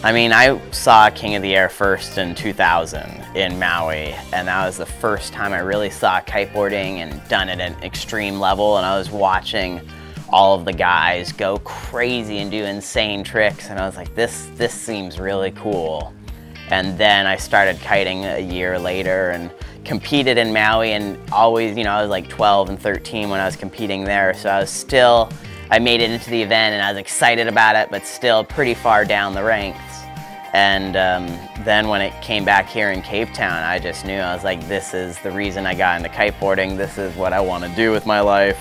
I mean, I saw King of the Air first in 2000 in Maui, and that was the first time I really saw kiteboarding and done it at an extreme level, and I was watching all of the guys go crazy and do insane tricks, and I was like, this, this seems really cool. And then I started kiting a year later and competed in Maui, and always, you know, I was like 12 and 13 when I was competing there, so I was still, I made it into the event and I was excited about it, but still pretty far down the ranks. And um, then when it came back here in Cape Town, I just knew, I was like, this is the reason I got into kiteboarding. This is what I want to do with my life.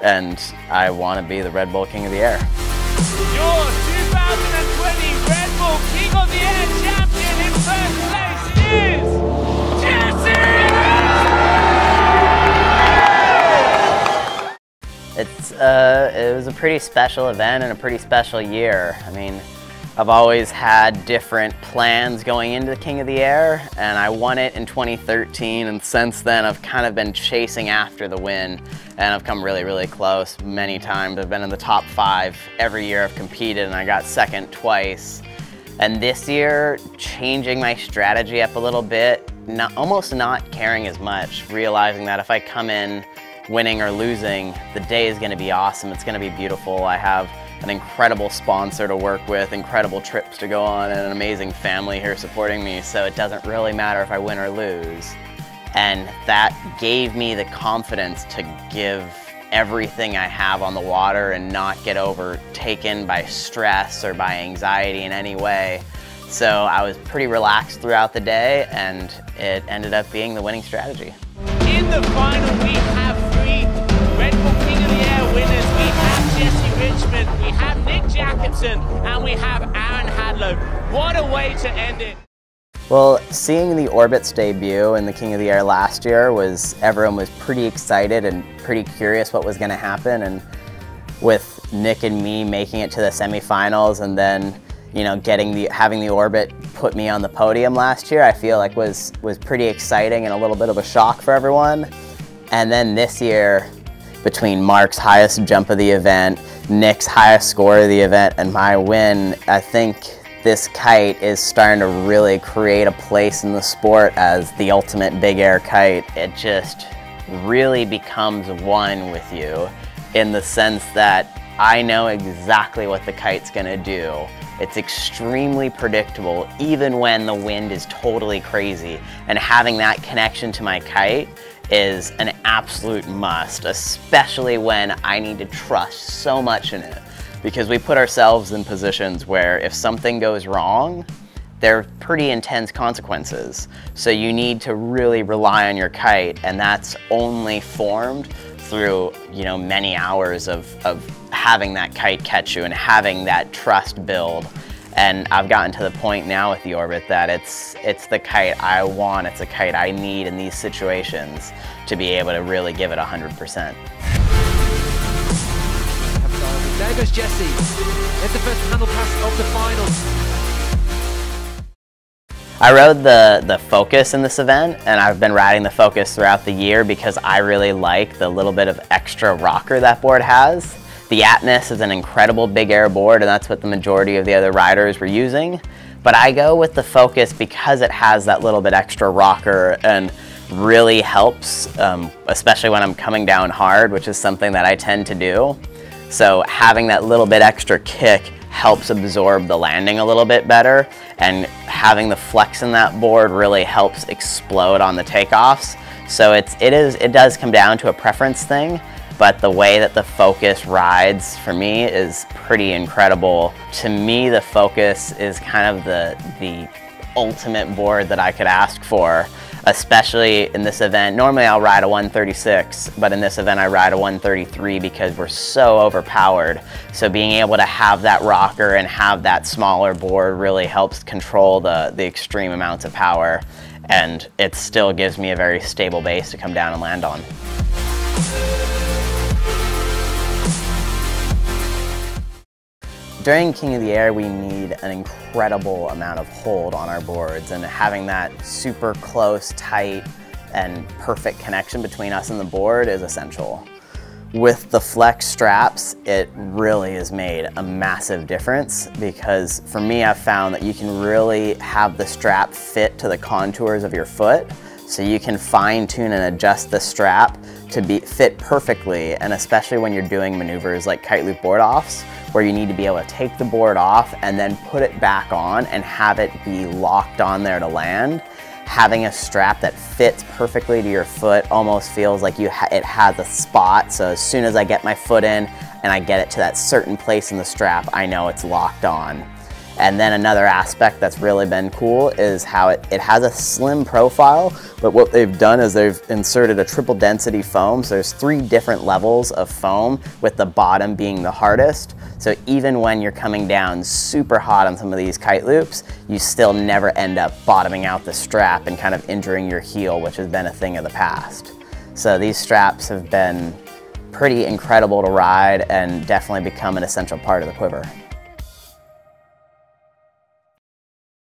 And I want to be the Red Bull King of the Air. Your 2020 Red Bull King of the Air Uh, it was a pretty special event and a pretty special year. I mean, I've always had different plans going into the King of the Air, and I won it in 2013, and since then I've kind of been chasing after the win, and I've come really, really close many times. I've been in the top five every year I've competed, and I got second twice. And this year, changing my strategy up a little bit, not, almost not caring as much, realizing that if I come in winning or losing, the day is gonna be awesome, it's gonna be beautiful. I have an incredible sponsor to work with, incredible trips to go on, and an amazing family here supporting me, so it doesn't really matter if I win or lose. And that gave me the confidence to give everything I have on the water and not get overtaken by stress or by anxiety in any way. So I was pretty relaxed throughout the day and it ended up being the winning strategy. In the final, we have have Jesse Richman, we have Nick Jacobson, and we have Aaron Hadlow. What a way to end it. Well, seeing the Orbits debut in the King of the Air last year was, everyone was pretty excited and pretty curious what was going to happen. And with Nick and me making it to the semifinals and then, you know, getting the, having the Orbit put me on the podium last year, I feel like was, was pretty exciting and a little bit of a shock for everyone. And then this year, between Mark's highest jump of the event, Nick's highest score of the event, and my win, I think this kite is starting to really create a place in the sport as the ultimate big air kite. It just really becomes one with you in the sense that I know exactly what the kite's gonna do. It's extremely predictable even when the wind is totally crazy and having that connection to my kite is an absolute must, especially when I need to trust so much in it because we put ourselves in positions where if something goes wrong, there are pretty intense consequences. So you need to really rely on your kite and that's only formed through you know many hours of, of having that kite catch you and having that trust build. And I've gotten to the point now with the Orbit that it's, it's the kite I want, it's a kite I need in these situations to be able to really give it 100%. There goes Jesse. It's the first handle pass of the final. I rode the, the Focus in this event, and I've been riding the Focus throughout the year because I really like the little bit of extra rocker that board has. The Atmos is an incredible big air board, and that's what the majority of the other riders were using. But I go with the Focus because it has that little bit extra rocker and really helps, um, especially when I'm coming down hard, which is something that I tend to do. So having that little bit extra kick helps absorb the landing a little bit better and having the flex in that board really helps explode on the takeoffs. So it's, it, is, it does come down to a preference thing, but the way that the Focus rides for me is pretty incredible. To me, the Focus is kind of the, the ultimate board that I could ask for especially in this event. Normally I'll ride a 136, but in this event I ride a 133 because we're so overpowered. So being able to have that rocker and have that smaller board really helps control the, the extreme amounts of power and it still gives me a very stable base to come down and land on. During King of the Air, we need an incredible amount of hold on our boards and having that super close, tight, and perfect connection between us and the board is essential. With the flex straps, it really has made a massive difference because for me, I've found that you can really have the strap fit to the contours of your foot. So you can fine tune and adjust the strap to be fit perfectly. And especially when you're doing maneuvers like kite loop board offs, where you need to be able to take the board off and then put it back on and have it be locked on there to land having a strap that fits perfectly to your foot almost feels like you ha it has a spot. So as soon as I get my foot in and I get it to that certain place in the strap, I know it's locked on. And then another aspect that's really been cool is how it, it has a slim profile, but what they've done is they've inserted a triple density foam. So there's three different levels of foam with the bottom being the hardest. So even when you're coming down super hot on some of these kite loops, you still never end up bottoming out the strap and kind of injuring your heel, which has been a thing of the past. So these straps have been pretty incredible to ride and definitely become an essential part of the quiver.